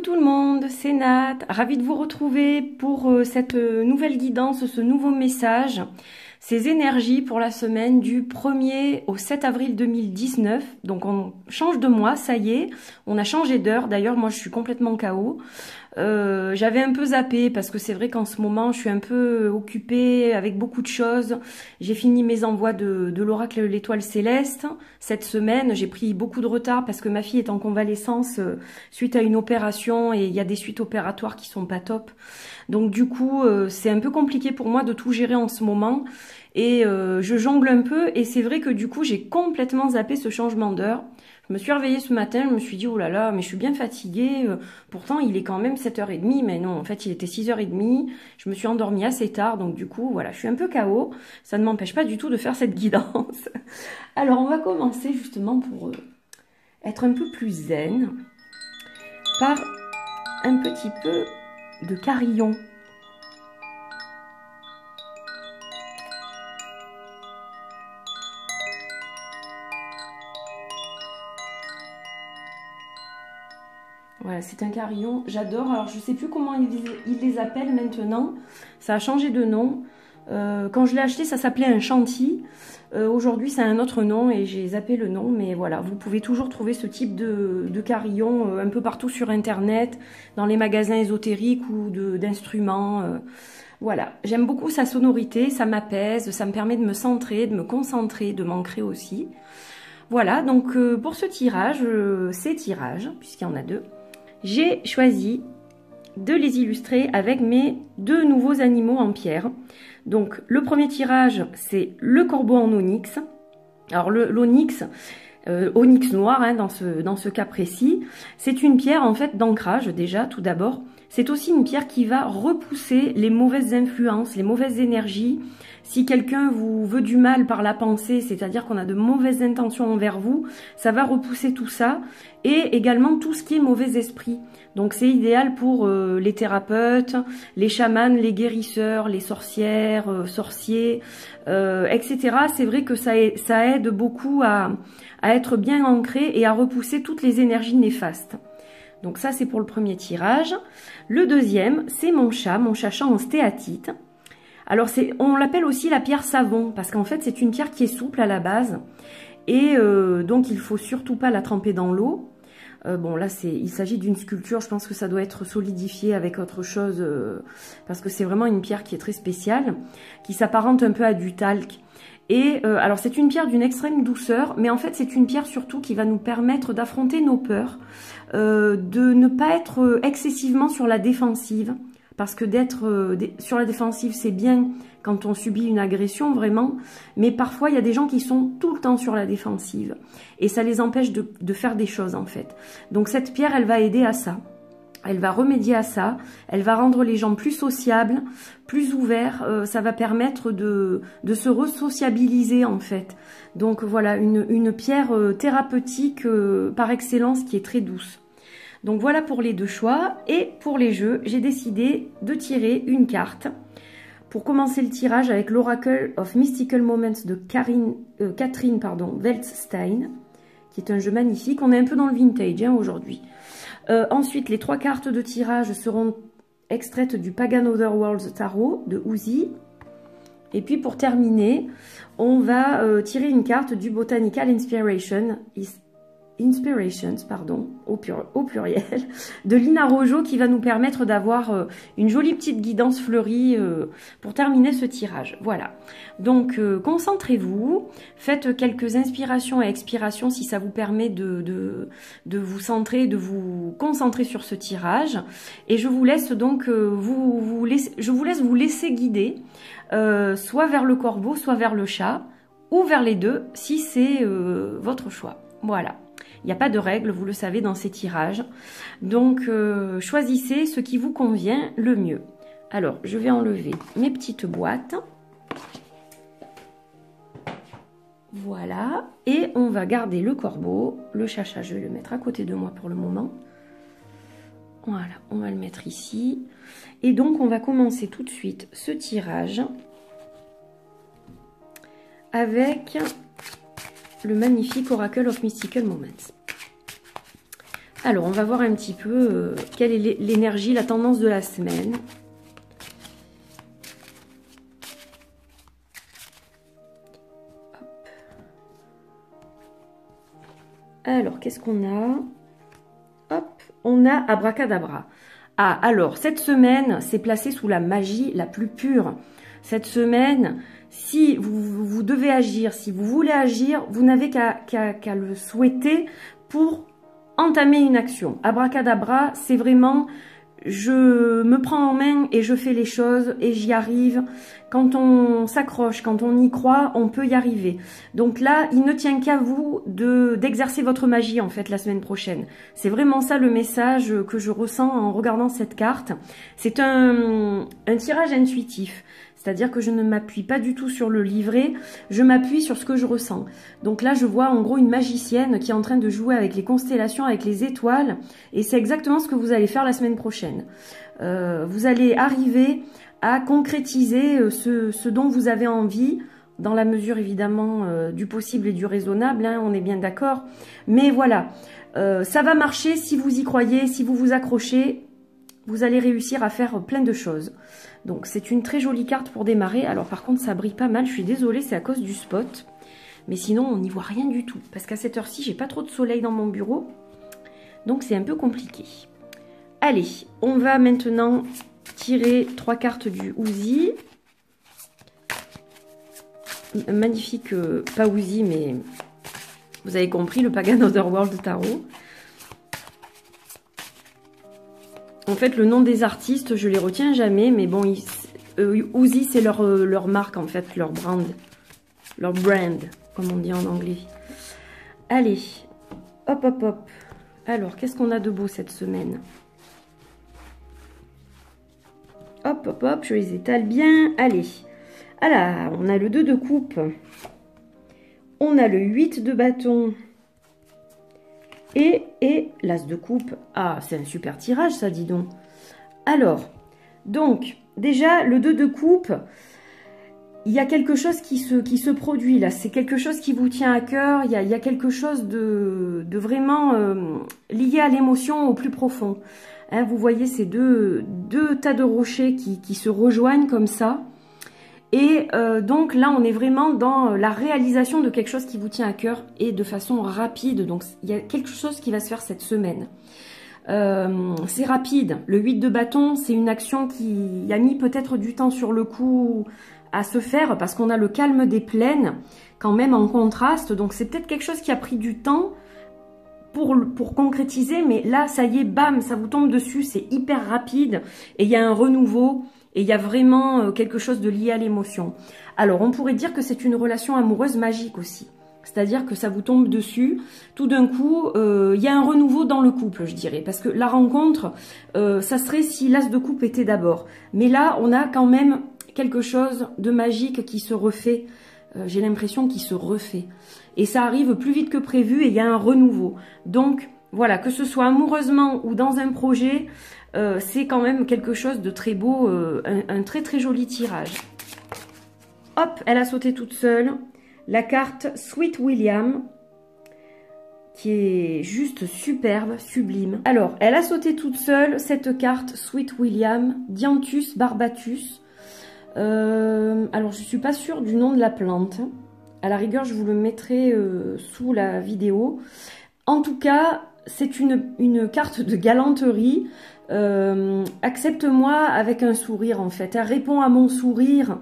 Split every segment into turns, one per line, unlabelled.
Coucou tout le monde, c'est Nat, ravie de vous retrouver pour euh, cette euh, nouvelle guidance, ce nouveau message, ces énergies pour la semaine du 1er au 7 avril 2019. Donc on change de mois, ça y est, on a changé d'heure, d'ailleurs moi je suis complètement KO. Euh, j'avais un peu zappé parce que c'est vrai qu'en ce moment je suis un peu occupée avec beaucoup de choses. J'ai fini mes envois de, de l'oracle l'étoile céleste cette semaine. J'ai pris beaucoup de retard parce que ma fille est en convalescence euh, suite à une opération et il y a des suites opératoires qui sont pas top. Donc du coup euh, c'est un peu compliqué pour moi de tout gérer en ce moment et je jongle un peu et c'est vrai que du coup j'ai complètement zappé ce changement d'heure. Je me suis réveillée ce matin, je me suis dit, oh là là, mais je suis bien fatiguée. Euh, pourtant, il est quand même 7h30, mais non, en fait, il était 6h30. Je me suis endormie assez tard, donc du coup, voilà, je suis un peu KO. Ça ne m'empêche pas du tout de faire cette guidance. Alors, on va commencer justement pour euh, être un peu plus zen par un petit peu de carillon. Voilà, c'est un carillon. J'adore. Alors, je ne sais plus comment ils, les appellent maintenant. Ça a changé de nom. Euh, quand je l'ai acheté, ça s'appelait un chantilly. Euh, aujourd'hui, c'est un autre nom et j'ai zappé le nom. Mais voilà, vous pouvez toujours trouver ce type de, carillon euh, un peu partout sur Internet, dans les magasins ésotériques ou d'instruments. voilà, j'aime beaucoup sa sonorité, ça m'apaise, ça me permet de me centrer, de me concentrer, de m'ancrer aussi. Voilà, donc pour ce tirage, ces tirages, puisqu'il y en a deux, j'ai choisi de les illustrer avec mes deux nouveaux animaux en pierre. Donc le premier tirage, c'est le corbeau en onyx. Alors l'onyx, euh, onyx noir hein, dans, ce, dans ce cas précis, c'est une pierre en fait d'ancrage déjà tout d'abord. C'est aussi une pierre qui va repousser les mauvaises influences, les mauvaises énergies. Si quelqu'un vous veut du mal par la pensée, c'est-à-dire qu'on a de mauvaises intentions envers vous, ça va repousser tout ça. Et également tout ce qui est mauvais esprit. Donc c'est idéal pour euh, les thérapeutes, les chamans, les guérisseurs, les sorcières, euh, sorciers, euh, etc. C'est vrai que ça, aide beaucoup à être bien ancré et à repousser toutes les énergies néfastes. Donc ça, c'est pour le premier tirage. Le deuxième, c'est mon chat, mon chat en stéatite. Alors, on l'appelle aussi la pierre savon, parce qu'en fait, c'est une pierre qui est souple à la base. Et euh, donc, il faut surtout pas la tremper dans l'eau. Euh, bon, là, il s'agit d'une sculpture. Je pense que ça doit être solidifié avec autre chose, euh, parce que c'est vraiment une pierre qui est très spéciale, qui s'apparente un peu à du talc. Et euh, alors c'est une pierre d'une extrême douceur, mais en fait c'est une pierre surtout qui va nous permettre d'affronter nos peurs, de ne pas être excessivement sur la défensive, parce que d'être euh, sur la défensive c'est bien quand on subit une agression vraiment, mais parfois il y a des gens qui sont tout le temps sur la défensive, et ça les empêche de, faire des choses en fait. Donc cette pierre elle va aider à ça. Elle va remédier à ça, elle va rendre les gens plus sociables, plus ouverts, euh, ça va permettre de, se resociabiliser en fait. Donc voilà, une, pierre euh, thérapeutique par excellence qui est très douce. Donc voilà pour les deux choix. Et pour les jeux, j'ai décidé de tirer une carte. Pour commencer le tirage avec l'Oracle of Mystical Moments de Karine, Catherine pardon, Weltstein, qui est un jeu magnifique. On est un peu dans le vintage hein, aujourd'hui. Euh, ensuite, les trois cartes de tirage seront extraites du Pagan Otherworlds Tarot de Uzi. Et puis pour terminer, on va euh, tirer une carte du Botanical Inspiration, Inspirations, pardon, au, pluriel, de Lina Rojo qui va nous permettre d'avoir euh, une jolie petite guidance fleurie euh, pour terminer ce tirage. Voilà. Donc, euh, concentrez-vous, faites quelques inspirations et expirations si ça vous permet de, vous centrer, de vous concentrer sur ce tirage. Et je vous laisse donc vous, vous je vous laisse vous laisser guider, soit vers le corbeau, soit vers le chat, ou vers les deux, si c'est votre choix. Voilà. Il n'y a pas de règle, vous le savez, dans ces tirages. Donc, euh, choisissez ce qui vous convient le mieux. Alors, je vais enlever mes petites boîtes. Voilà. Et on va garder le corbeau. Le chacha, je vais le mettre à côté de moi pour le moment. Voilà, on va le mettre ici. Et donc, on va commencer tout de suite ce tirage avec le magnifique Oracle of Mystical Moments. Alors, on va voir un petit peu euh, quelle est l'énergie, la tendance de la semaine. Alors, qu'est-ce qu'on a? Hop, on a abracadabra. Ah, alors, cette semaine, c'est placé sous la magie la plus pure. Cette semaine, si vous, devez agir, si vous voulez agir, vous n'avez qu'à le souhaiter pour entamer une action. Abracadabra, c'est vraiment je me prends en main et je fais les choses et j'y arrive. Quand on s'accroche, quand on y croit, on peut y arriver. Donc là, il ne tient qu'à vous de d'exercer votre magie en fait la semaine prochaine. C'est vraiment ça le message que je ressens en regardant cette carte. C'est un, un tirage intuitif. C'est-à-dire que je ne m'appuie pas du tout sur le livret, je m'appuie sur ce que je ressens. Donc là, je vois en gros une magicienne qui est en train de jouer avec les constellations, avec les étoiles, et c'est exactement ce que vous allez faire la semaine prochaine. Euh, vous allez arriver à concrétiser euh, ce, dont vous avez envie, dans la mesure évidemment euh, du possible et du raisonnable, hein, on est bien d'accord. Mais voilà, ça va marcher si vous y croyez, si vous vous accrochez, vous allez réussir à faire plein de choses. Donc c'est une très jolie carte pour démarrer. Alors par contre ça brille pas mal, je suis désolée, c'est à cause du spot. Mais sinon on n'y voit rien du tout. Parce qu'à cette heure-ci, j'ai pas trop de soleil dans mon bureau. Donc c'est un peu compliqué. Allez, on va maintenant tirer trois cartes du Ouzi. Magnifique, euh, pas Ouzi, mais vous avez compris, le Pagan Otherworld Tarot. En fait, le nom des artistes, je les retiens jamais, mais bon, ils, euh, Uzi, c'est leur, euh, leur marque, en fait, leur brand. Leur brand, comme on dit en anglais. Allez, hop, hop, hop. Alors, qu'est-ce qu'on a de beau cette semaine? Hop, hop, hop, je les étale bien. Allez. Alors, on a le 2 de coupe. On a le 8 de bâton. Et, l'as de coupe. Ah, c'est un super tirage, ça, dis donc. Alors, donc, déjà, le 2 de coupe, il y a quelque chose qui se, qui se produit là. C'est quelque chose qui vous tient à cœur. Il y a, quelque chose de, de vraiment euh, lié à l'émotion au plus profond. Hein, vous voyez ces deux, deux tas de rochers qui, qui se rejoignent comme ça. Et euh, donc là, on est vraiment dans la réalisation de quelque chose qui vous tient à cœur et de façon rapide. Donc il y a quelque chose qui va se faire cette semaine. Euh, c'est rapide. Le 8 de bâton, c'est une action qui a mis peut-être du temps sur le coup à se faire parce qu'on a le calme des plaines quand même en contraste. Donc c'est peut-être quelque chose qui a pris du temps pour, pour concrétiser. Mais là, ça y est, bam, ça vous tombe dessus. C'est hyper rapide et il y a un renouveau. Et il y a vraiment euh, quelque chose de lié à l'émotion. Alors, on pourrait dire que c'est une relation amoureuse magique aussi. C'est-à-dire que ça vous tombe dessus, tout d'un coup, euh, il y a un renouveau dans le couple, je dirais. Parce que la rencontre, euh, ça serait si l'as de coupe était d'abord. Mais là, on a quand même quelque chose de magique qui se refait. J'ai l'impression qu'il se refait. Et ça arrive plus vite que prévu et il y a un renouveau. Donc, voilà, que ce soit amoureusement ou dans un projet, euh, c'est quand même quelque chose de très beau, euh, un, très très joli tirage. Hop, elle a sauté toute seule. La carte Sweet William, qui est juste superbe, sublime. Alors, elle a sauté toute seule, cette carte Sweet William, Dianthus barbatus. Euh, alors, je ne suis pas sûre du nom de la plante. À la rigueur, je vous le mettrai sous la vidéo. En tout cas, c'est une, une, carte de galanterie. Euh, accepte-moi avec un sourire en fait. Elle répond à mon sourire.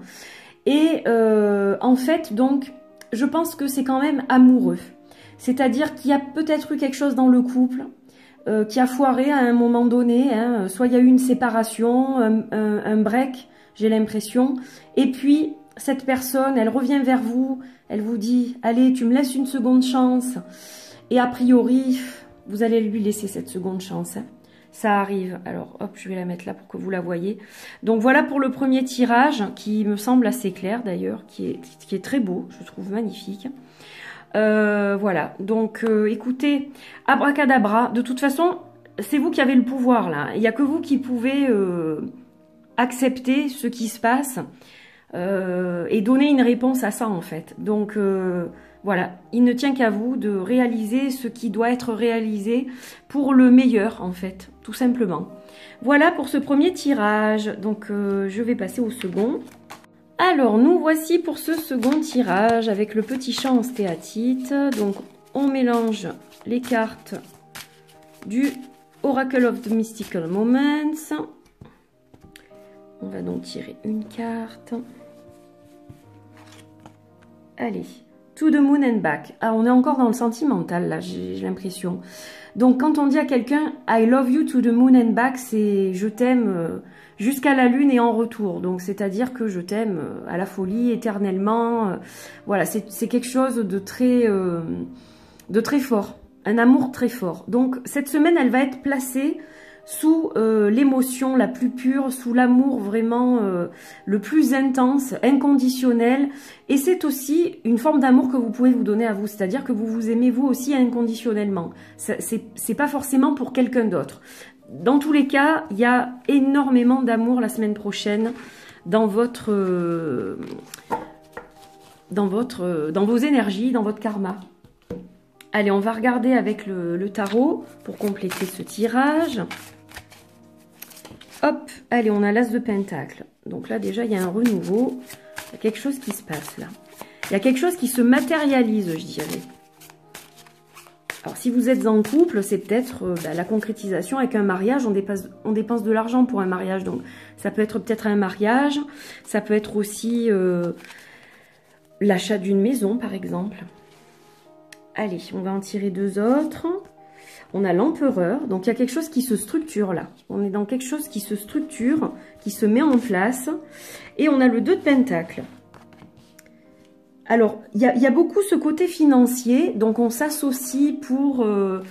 Et euh, en fait, donc, je pense que c'est quand même amoureux. C'est-à-dire qu'il y a peut-être eu quelque chose dans le couple euh, qui a foiré à un moment donné. Hein. Soit il y a eu une séparation, un, break, j'ai l'impression. Et puis, cette personne, elle revient vers vous, elle vous dit, allez, tu me laisses une seconde chance. Et a priori, vous allez lui laisser cette seconde chance. Hein ça arrive. Alors hop, je vais la mettre là pour que vous la voyez. Donc voilà pour le premier tirage qui me semble assez clair d'ailleurs, qui est, très beau, je trouve magnifique. Euh, voilà, donc euh, écoutez, abracadabra, de toute façon, c'est vous qui avez le pouvoir là. Il n'y a que vous qui pouvez euh, accepter ce qui se passe. et donner une réponse à ça en fait. Donc voilà, il ne tient qu'à vous de réaliser ce qui doit être réalisé pour le meilleur en fait, tout simplement. Voilà pour ce premier tirage, donc je vais passer au second. Alors, nous voici pour ce second tirage avec le petit chat en stéatite. Donc, on mélange les cartes du Oracle of the Mystical Moments. On va donc tirer une carte. Allez, To the Moon and Back. Ah, on est encore dans le sentimental, là, j'ai l'impression. Donc, quand on dit à quelqu'un « I love you to the moon and back », c'est « je t'aime euh, jusqu'à la lune et en retour ». Donc, c'est-à-dire que je t'aime euh, à la folie, éternellement. Euh, voilà, c'est quelque chose de très, de très fort, un amour très fort. Donc, cette semaine, elle va être placée sous euh, l'émotion la plus pure, sous l'amour vraiment euh, le plus intense, inconditionnel. Et c'est aussi une forme d'amour que vous pouvez vous donner à vous, c'est-à-dire que vous vous aimez vous aussi inconditionnellement. C'est pas forcément pour quelqu'un d'autre. Dans tous les cas, il y a énormément d'amour la semaine prochaine dans votre, euh, dans votre, dans vos énergies, dans votre karma. Allez, on va regarder avec le tarot pour compléter ce tirage. Allez, on a l'as de pentacle. Donc là, déjà, il y a un renouveau. Il y a quelque chose qui se passe là. Il y a quelque chose qui se matérialise, je dirais. Alors, si vous êtes en couple, c'est peut-être euh, bah, la concrétisation avec un mariage. On dépense, on dépense de l'argent pour un mariage. Donc, ça peut être peut-être un mariage. Ça peut être aussi euh, l'achat d'une maison, par exemple. Allez, on va en tirer deux autres. On a l'empereur, donc il y a quelque chose qui se structure là. On est dans quelque chose qui se structure, qui se met en place. Et on a le 2 de pentacle. Alors, il y a, beaucoup ce côté financier, donc on s'associe pour... Euh,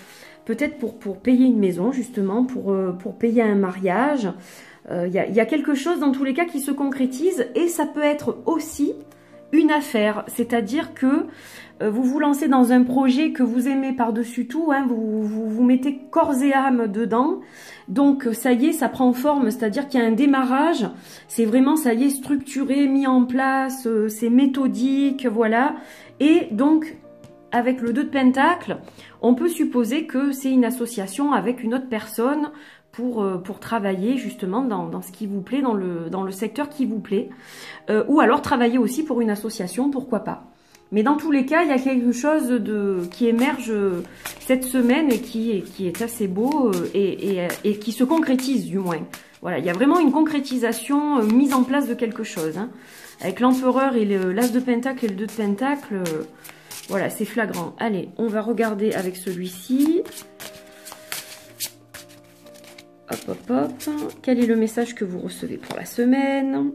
peut-être pour, payer une maison, justement, pour, euh, payer un mariage. Euh, il y, a, quelque chose, dans tous les cas, qui se concrétise. Et ça peut être aussi une affaire. C'est-à-dire que euh, vous vous lancez dans un projet que vous aimez par-dessus tout, hein, vous, vous, mettez corps et âme dedans, donc ça y est, ça prend forme, c'est-à-dire qu'il y a un démarrage, c'est vraiment, ça y est, structuré, mis en place, euh, c'est méthodique, voilà, et donc avec le 2 de Pentacle, on peut supposer que c'est une association avec une autre personne pour, euh, pour travailler justement dans, ce qui vous plaît, dans le, dans le secteur qui vous plaît, ou alors travailler aussi pour une association, pourquoi pas. Mais dans tous les cas, il y a quelque chose de, qui émerge cette semaine et qui, qui est assez beau euh, et, et, qui se concrétise du moins. Voilà, il y a vraiment une concrétisation, euh, mise en place de quelque chose. Hein. Avec l'empereur et l'as de pentacle et le 2 de pentacle, euh, voilà, c'est flagrant. Allez, on va regarder avec celui-ci. Hop, hop, hop. Quel est le message que vous recevez pour la semaine?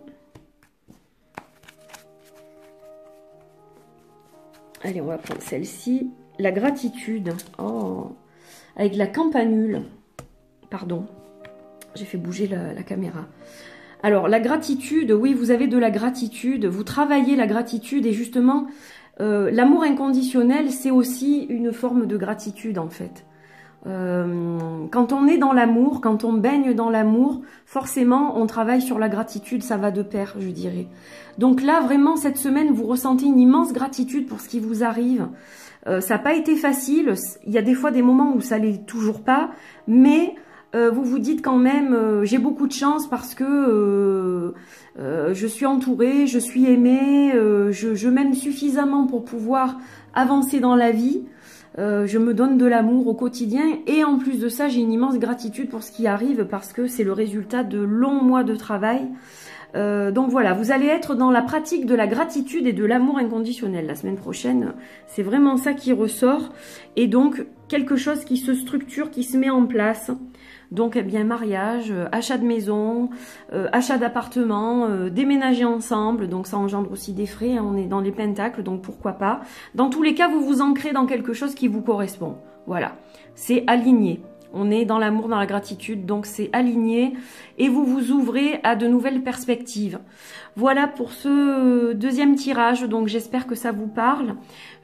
Allez, on va prendre celle-ci. La gratitude. Oh, avec la campanule. Pardon, j'ai fait bouger la, caméra. Alors, la gratitude, oui, vous avez de la gratitude. Vous travaillez la gratitude et justement, euh, l'amour inconditionnel, c'est aussi une forme de gratitude en fait. Euh, quand on est dans l'amour, quand on baigne dans l'amour, forcément, on travaille sur la gratitude, ça va de pair, je dirais. Donc là, vraiment, cette semaine, vous ressentez une immense gratitude pour ce qui vous arrive. Euh, ça n'a pas été facile, il y a des fois des moments où ça l'est toujours pas, mais euh, vous vous dites quand même, j'ai beaucoup de chance parce que je suis entourée, je suis aimée, je, je m'aime suffisamment pour pouvoir avancer dans la vie. Euh, je me donne de l'amour au quotidien et en plus de ça, j'ai une immense gratitude pour ce qui arrive parce que c'est le résultat de longs mois de travail. Euh, donc voilà, vous allez être dans la pratique de la gratitude et de l'amour inconditionnel la semaine prochaine. C'est vraiment ça qui ressort et donc quelque chose qui se structure, qui se met en place. Donc, eh bien, mariage, euh, achat de maison, euh, achat d'appartement, euh, déménager ensemble. Donc, ça engendre aussi des frais. Hein, on est dans les pentacles, donc pourquoi pas. Dans tous les cas, vous vous ancrez dans quelque chose qui vous correspond. Voilà, c'est aligné. On est dans l'amour, dans la gratitude, donc c'est aligné et vous vous ouvrez à de nouvelles perspectives. Voilà pour ce deuxième tirage, donc j'espère que ça vous parle.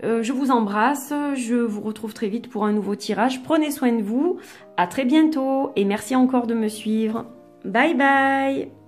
Euh, je vous embrasse, je vous retrouve très vite pour un nouveau tirage. Prenez soin de vous, à très bientôt et merci encore de me suivre. Bye bye